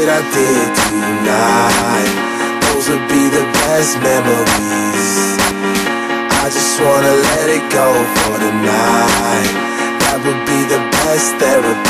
shit I did tonight. Those would be the best memories. I just wanna let it go for tonight. That would be the best therapy